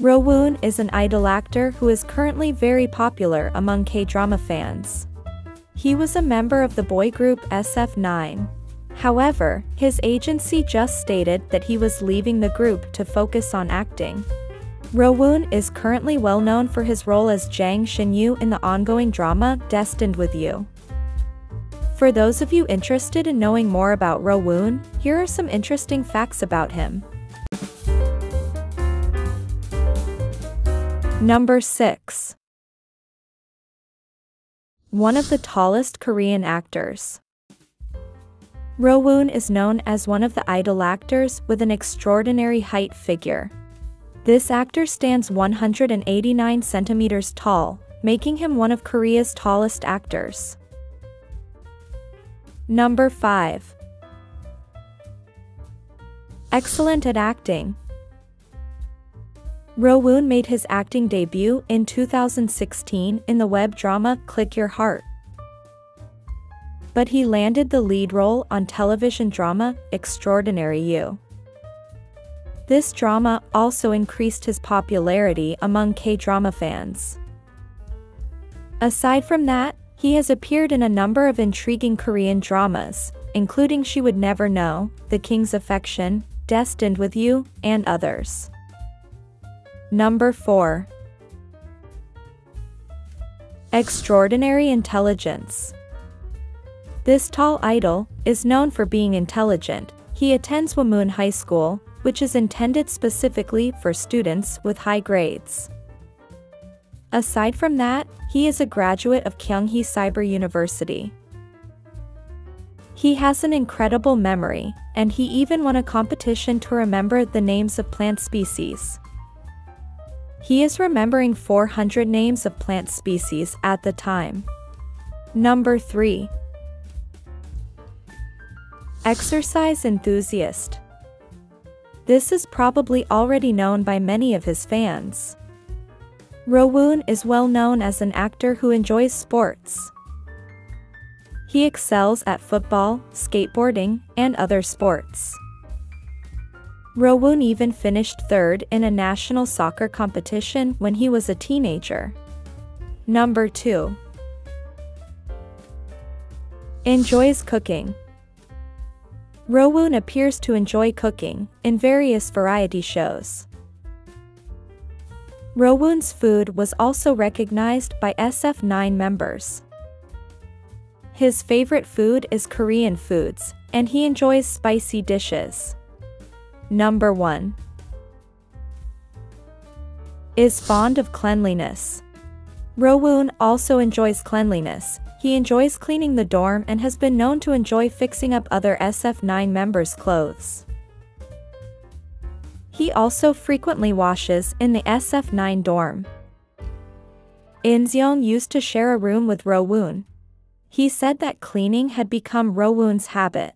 Rowoon is an idol actor who is currently very popular among K-drama fans. He was a member of the boy group SF9. However, his agency just stated that he was leaving the group to focus on acting. Rowoon is currently well known for his role as Jang Shin-yu in the ongoing drama Destined with You. For those of you interested in knowing more about Rowoon, here are some interesting facts about him. Number 6. One of the tallest Korean actors. Rowoon is known as one of the idol actors with an extraordinary height figure. This actor stands 189 centimeters tall, making him one of Korea's tallest actors. Number 5. Excellent at acting. Rowoon made his acting debut in 2016 in the web drama Click Your Heart. But he landed the lead role on television drama Extraordinary You. This drama also increased his popularity among K-drama fans. Aside from that, he has appeared in a number of intriguing Korean dramas, including She Would Never Know, The King's Affection, Destined with You, and others. Number 4. Extraordinary Intelligence This tall idol is known for being intelligent. He attends Wamun High School, which is intended specifically for students with high grades. Aside from that, he is a graduate of Kyunghee Cyber University. He has an incredible memory, and he even won a competition to remember the names of plant species. He is remembering 400 names of plant species at the time. Number 3. Exercise enthusiast. This is probably already known by many of his fans. Rowoon is well known as an actor who enjoys sports. He excels at football, skateboarding, and other sports. Rowoon even finished third in a national soccer competition when he was a teenager. Number 2. Enjoys cooking. Rowoon appears to enjoy cooking in various variety shows. Rowoon's food was also recognized by SF9 members. His favorite food is Korean foods, and he enjoys spicy dishes. Number 1. Is fond of cleanliness. Rowoon also enjoys cleanliness. He enjoys cleaning the dorm and has been known to enjoy fixing up other SF9 members' clothes. He also frequently washes in the SF9 dorm. In used to share a room with Rowoon. He said that cleaning had become Rowoon's habit.